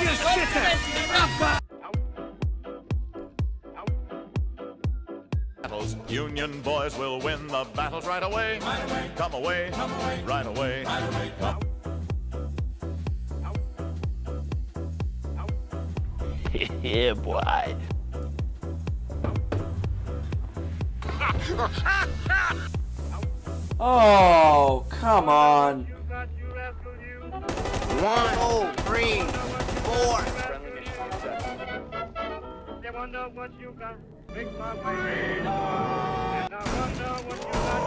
Easiest shit there. Union boys will win the battles right away. Come away, right away. yeah, boy. Oh, come on. One, two, three, four. They wonder what you got. Make my way. And I wonder what you got.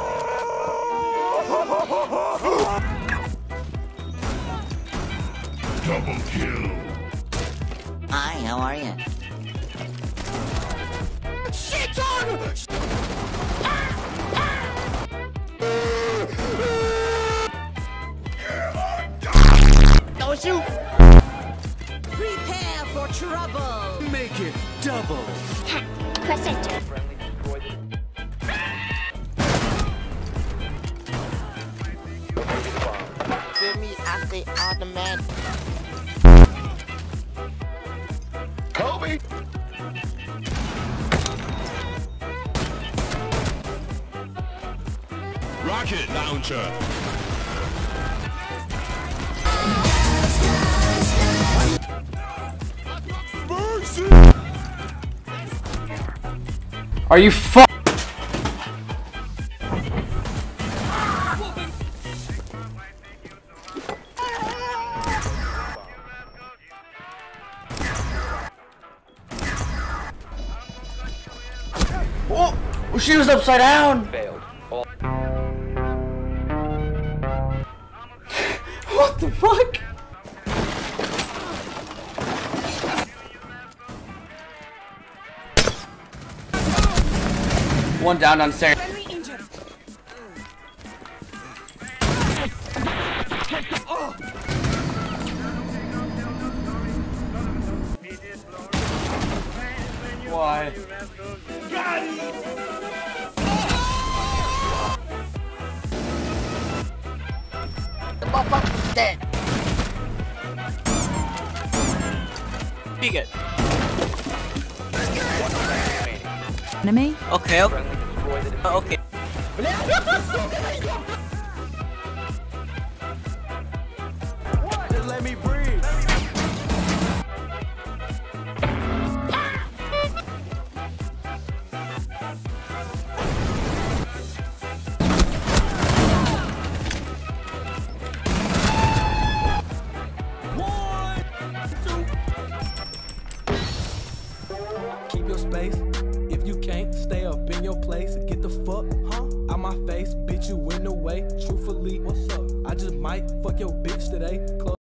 Double kill. Hi, how are you? Shit on! Don't shoot! Prepare for trouble! Make it double. Press enter. Feel me? I say automatic. Kobe. Rocket launcher. Are you fu- oh, oh, she was upside down. Failed. what the fuck? One down on Sarah. Why? The motherfucker's dead. Speak it. Enemy? Okay, okay. Okay. Let me breathe. Keep your space. Your place. Get the fuck, huh? Out my face, bitch, you in the way. Truthfully, what's up? I just might fuck your bitch today. Close